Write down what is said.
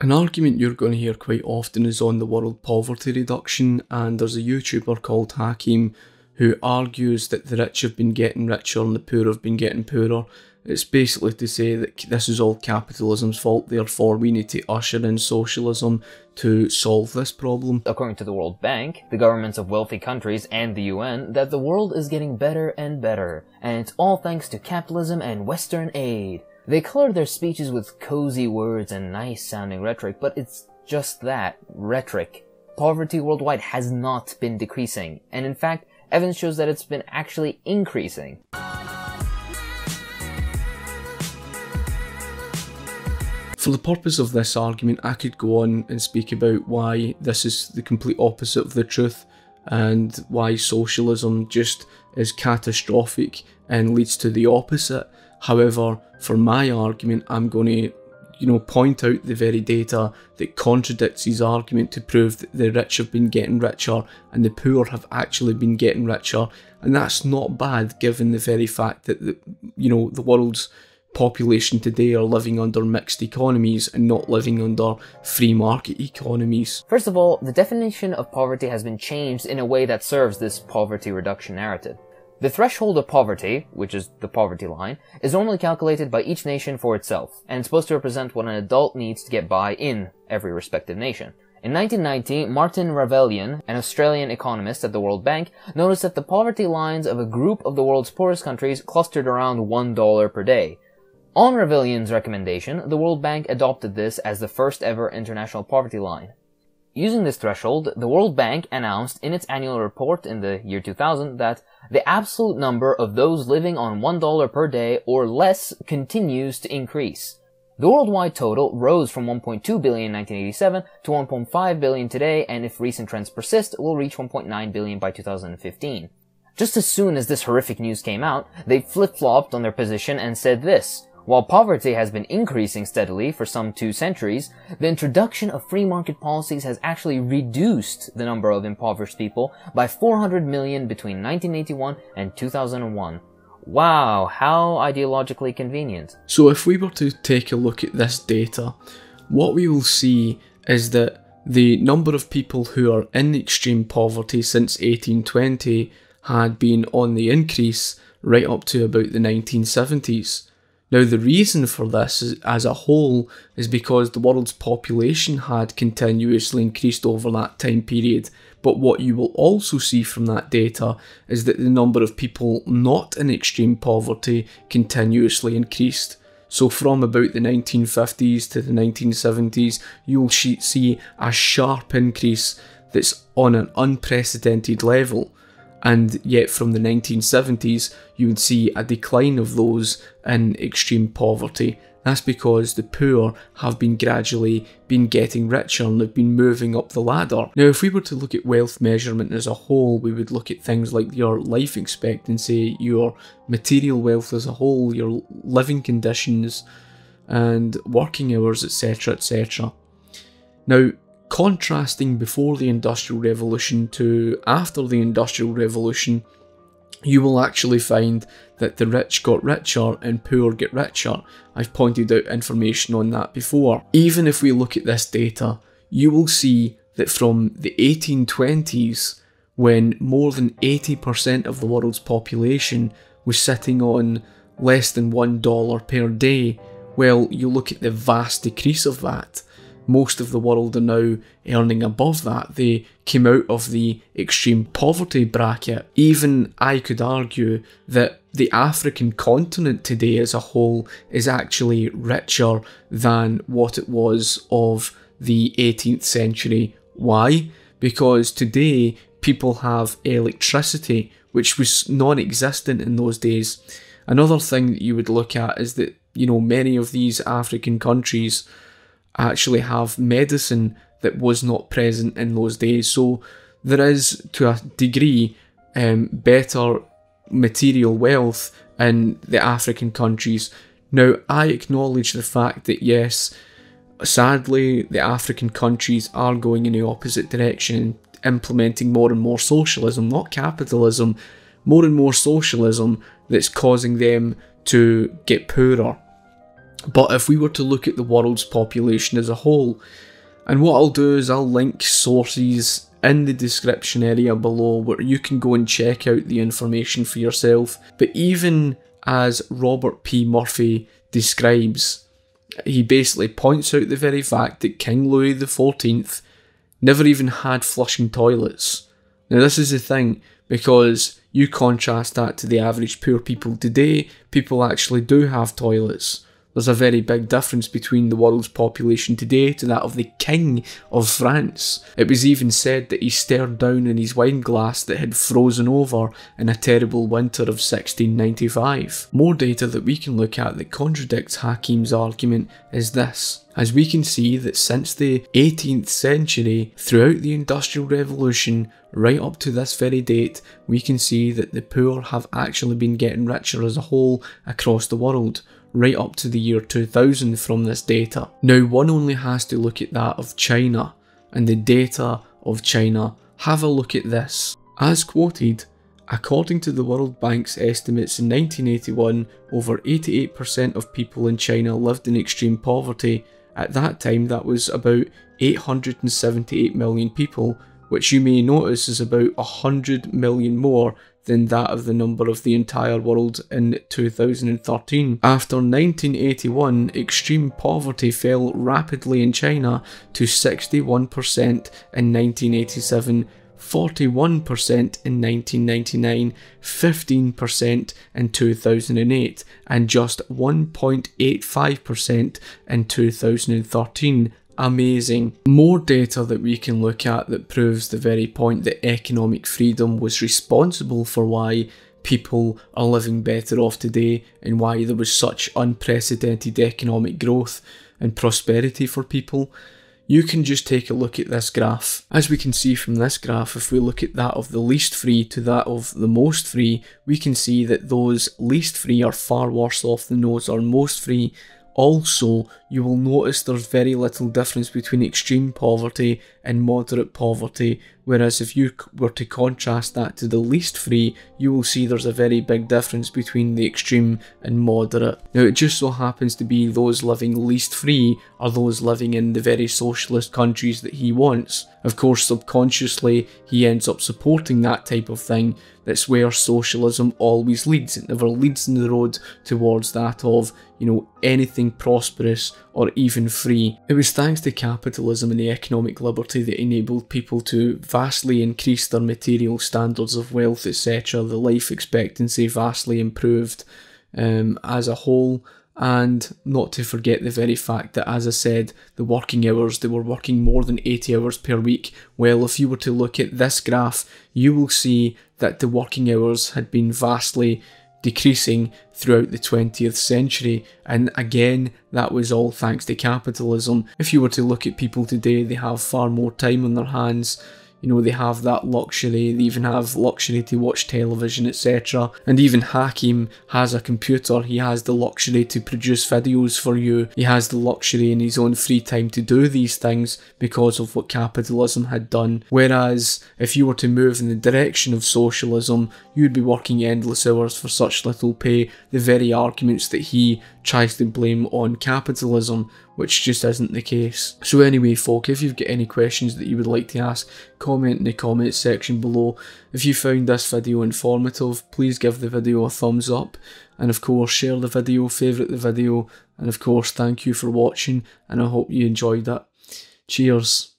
An argument you're going to hear quite often is on the world poverty reduction, and there's a YouTuber called Hakim who argues that the rich have been getting richer and the poor have been getting poorer. It's basically to say that this is all capitalism's fault, therefore we need to usher in socialism to solve this problem. According to the World Bank, the governments of wealthy countries, and the UN, that the world is getting better and better, and it's all thanks to capitalism and Western aid. They color their speeches with cozy words and nice sounding rhetoric, but it's just that, rhetoric. Poverty worldwide has not been decreasing, and in fact, evidence shows that it's been actually increasing. For the purpose of this argument, I could go on and speak about why this is the complete opposite of the truth and why socialism just is catastrophic and leads to the opposite. However, for my argument, I'm going to, you know, point out the very data that contradicts his argument to prove that the rich have been getting richer and the poor have actually been getting richer. And that's not bad given the very fact that, the, you know, the world's population today are living under mixed economies and not living under free market economies. First of all, the definition of poverty has been changed in a way that serves this poverty reduction narrative. The threshold of poverty, which is the poverty line, is normally calculated by each nation for itself, and it's supposed to represent what an adult needs to get by in every respective nation. In 1990, Martin Ravallion, an Australian economist at the World Bank, noticed that the poverty lines of a group of the world's poorest countries clustered around $1 per day. On Ravallion's recommendation, the World Bank adopted this as the first ever international poverty line. Using this threshold, the World Bank announced in its annual report in the year 2000 that the absolute number of those living on $1 per day or less continues to increase. The worldwide total rose from 1.2 billion in 1987 to 1.5 billion today, and if recent trends persist, will reach 1.9 billion by 2015. Just as soon as this horrific news came out, they flip-flopped on their position and said this, while poverty has been increasing steadily for some two centuries, the introduction of free market policies has actually reduced the number of impoverished people by 400 million between 1981 and 2001. Wow, how ideologically convenient. So if we were to take a look at this data, what we will see is that the number of people who are in extreme poverty since 1820 had been on the increase right up to about the 1970s. Now, the reason for this is, as a whole is because the world's population had continuously increased over that time period. But what you will also see from that data is that the number of people not in extreme poverty continuously increased. So, from about the 1950s to the 1970s, you'll see a sharp increase that's on an unprecedented level and yet from the 1970s you would see a decline of those in extreme poverty. That's because the poor have been gradually been getting richer and they've been moving up the ladder. Now if we were to look at wealth measurement as a whole, we would look at things like your life expectancy, your material wealth as a whole, your living conditions and working hours etc etc. Now contrasting before the Industrial Revolution to after the Industrial Revolution, you will actually find that the rich got richer and poor get richer. I've pointed out information on that before. Even if we look at this data, you will see that from the 1820s, when more than 80% of the world's population was sitting on less than $1 per day, well, you look at the vast decrease of that most of the world are now earning above that. They came out of the extreme poverty bracket. Even I could argue that the African continent today as a whole is actually richer than what it was of the 18th century. Why? Because today people have electricity, which was non existent in those days. Another thing that you would look at is that, you know, many of these African countries actually have medicine that was not present in those days. So there is, to a degree, um, better material wealth in the African countries. Now, I acknowledge the fact that yes, sadly, the African countries are going in the opposite direction, implementing more and more socialism, not capitalism, more and more socialism that's causing them to get poorer. But if we were to look at the world's population as a whole, and what I'll do is I'll link sources in the description area below where you can go and check out the information for yourself. But even as Robert P. Murphy describes, he basically points out the very fact that King Louis XIV never even had flushing toilets. Now, this is the thing because you contrast that to the average poor people today, people actually do have toilets. There's a very big difference between the world's population today to that of the King of France. It was even said that he stared down in his wine glass that had frozen over in a terrible winter of 1695. More data that we can look at that contradicts Hakim's argument is this. As we can see that since the 18th century, throughout the Industrial Revolution, right up to this very date, we can see that the poor have actually been getting richer as a whole across the world right up to the year 2000 from this data. Now, one only has to look at that of China and the data of China. Have a look at this. As quoted, according to the World Bank's estimates in 1981, over 88% of people in China lived in extreme poverty. At that time, that was about 878 million people, which you may notice is about 100 million more than that of the number of the entire world in 2013. After 1981, extreme poverty fell rapidly in China to 61% in 1987. 41% in 1999, 15% in 2008, and just 1.85% in 2013 amazing. More data that we can look at that proves the very point that economic freedom was responsible for why people are living better off today and why there was such unprecedented economic growth and prosperity for people. You can just take a look at this graph. As we can see from this graph, if we look at that of the least free to that of the most free, we can see that those least free are far worse off than those are most free also, you will notice there's very little difference between extreme poverty and moderate poverty, whereas if you were to contrast that to the least free, you will see there's a very big difference between the extreme and moderate. Now, it just so happens to be those living least free are those living in the very socialist countries that he wants. Of course, subconsciously, he ends up supporting that type of thing. That's where socialism always leads. It never leads in the road towards that of, you know, anything prosperous or even free. It was thanks to capitalism and the economic liberty that enabled people to vastly increased their material standards of wealth, etc. The life expectancy vastly improved um, as a whole and not to forget the very fact that, as I said, the working hours, they were working more than 80 hours per week. Well, if you were to look at this graph, you will see that the working hours had been vastly decreasing throughout the 20th century, and again, that was all thanks to capitalism. If you were to look at people today, they have far more time on their hands you know, they have that luxury, they even have luxury to watch television, etc. And even Hakim has a computer, he has the luxury to produce videos for you, he has the luxury in his own free time to do these things because of what capitalism had done. Whereas, if you were to move in the direction of socialism, you'd be working endless hours for such little pay, the very arguments that he tries to blame on capitalism, which just isn't the case. So anyway folk, if you've got any questions that you would like to ask, comment in the comments section below. If you found this video informative, please give the video a thumbs up, and of course share the video, favourite the video, and of course thank you for watching, and I hope you enjoyed it. Cheers.